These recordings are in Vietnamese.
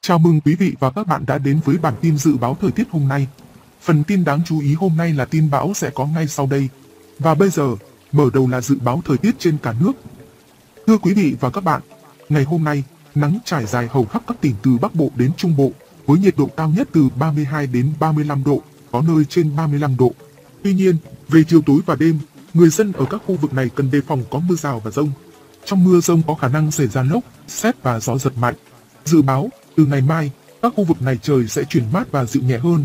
Chào mừng quý vị và các bạn đã đến với bản tin dự báo thời tiết hôm nay. Phần tin đáng chú ý hôm nay là tin bão sẽ có ngay sau đây. Và bây giờ, mở đầu là dự báo thời tiết trên cả nước. Thưa quý vị và các bạn, ngày hôm nay, nắng trải dài hầu khắp các tỉnh từ Bắc Bộ đến Trung Bộ, với nhiệt độ cao nhất từ 32 đến 35 độ, có nơi trên 35 độ. Tuy nhiên, về chiều tối và đêm, người dân ở các khu vực này cần đề phòng có mưa rào và rông. Trong mưa rông có khả năng xảy ra lốc, xét và gió giật mạnh. Dự báo, từ ngày mai, các khu vực này trời sẽ chuyển mát và dịu nhẹ hơn.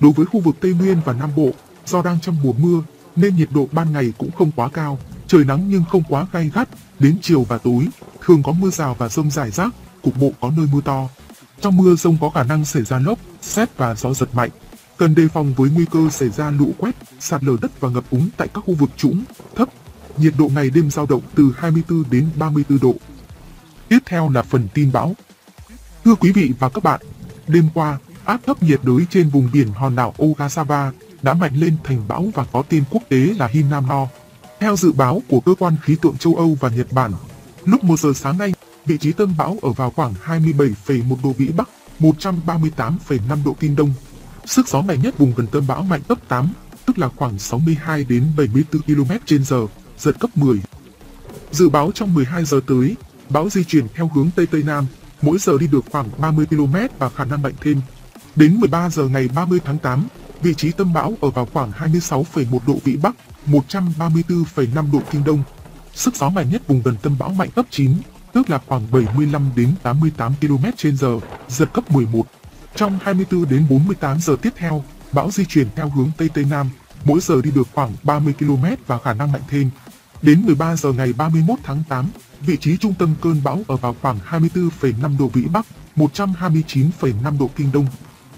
Đối với khu vực Tây Nguyên và Nam Bộ, do đang trong mùa mưa nên nhiệt độ ban ngày cũng không quá cao, trời nắng nhưng không quá gay gắt, đến chiều và tối, thường có mưa rào và rông rải rác, cục bộ có nơi mưa to. Trong mưa rông có khả năng xảy ra lốc, xét và gió giật mạnh. Cần đề phòng với nguy cơ xảy ra lũ quét, sạt lở đất và ngập úng tại các khu vực trũng, thấp. Nhiệt độ ngày đêm giao động từ 24 đến 34 độ. Tiếp theo là phần tin bão. Thưa quý vị và các bạn, đêm qua, áp thấp nhiệt đới trên vùng biển hòn đảo Ogasava đã mạnh lên thành bão và có tên quốc tế là Hinamno. Theo dự báo của cơ quan khí tượng châu Âu và Nhật Bản, lúc 1 giờ sáng nay, vị trí tâm bão ở vào khoảng 27,1 độ vĩ Bắc, 138,5 độ Kinh Đông. Sức gió mạnh nhất vùng gần tâm bão mạnh cấp 8, tức là khoảng 62 đến 74 km h giật cấp 10. Dự báo trong 12 giờ tới, bão di chuyển theo hướng Tây Tây Nam, mỗi giờ đi được khoảng 30 km và khả năng mạnh thêm. Đến 13 giờ ngày 30 tháng 8, vị trí tâm bão ở vào khoảng 26,1 độ vĩ Bắc, 134,5 độ Kinh Đông. Sức gió mạnh nhất vùng gần tâm bão mạnh cấp 9, tức là khoảng 75 đến 88 km h giật cấp 11. Trong 24 đến 48 giờ tiếp theo, bão di chuyển theo hướng Tây Tây Nam, mỗi giờ đi được khoảng 30 km và khả năng mạnh thêm. Đến 13 giờ ngày 31 tháng 8, vị trí trung tâm cơn bão ở vào khoảng 24,5 độ Vĩ Bắc, 129,5 độ Kinh Đông.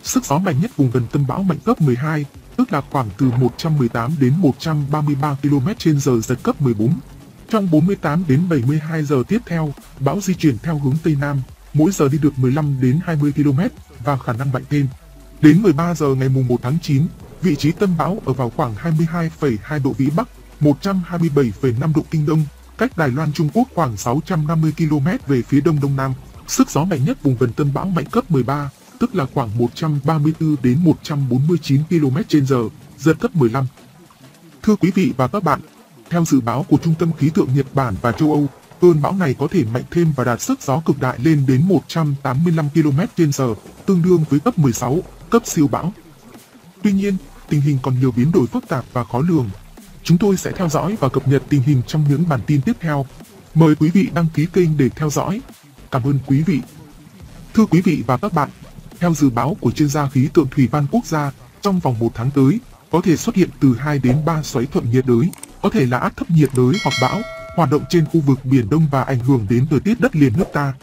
Sức gió mạnh nhất vùng gần tâm bão mạnh cấp 12, tức là khoảng từ 118 đến 133 km h giật cấp 14. Trong 48 đến 72 giờ tiếp theo, bão di chuyển theo hướng Tây Nam, mỗi giờ đi được 15 đến 20 km và khả năng mạnh thêm. Đến 13 giờ ngày 1 tháng 9, vị trí tâm bão ở vào khoảng 22,2 độ Vĩ Bắc, 127,5 độ Kinh Đông, cách Đài Loan Trung Quốc khoảng 650 km về phía đông đông nam. Sức gió mạnh nhất vùng gần tâm bão mạnh cấp 13, tức là khoảng 134 đến 149 km h giật cấp 15. Thưa quý vị và các bạn, theo dự báo của Trung tâm Khí tượng Nhật Bản và châu Âu, cơn bão này có thể mạnh thêm và đạt sức gió cực đại lên đến 185 km h tương đương với cấp 16, cấp siêu bão. Tuy nhiên, tình hình còn nhiều biến đổi phức tạp và khó lường. Chúng tôi sẽ theo dõi và cập nhật tình hình trong những bản tin tiếp theo. Mời quý vị đăng ký kênh để theo dõi. Cảm ơn quý vị. Thưa quý vị và các bạn, theo dự báo của chuyên gia khí tượng thủy văn quốc gia, trong vòng một tháng tới, có thể xuất hiện từ 2 đến 3 xoáy thuận nhiệt đới, có thể là áp thấp nhiệt đới hoặc bão, hoạt động trên khu vực Biển Đông và ảnh hưởng đến thời tiết đất liền nước ta.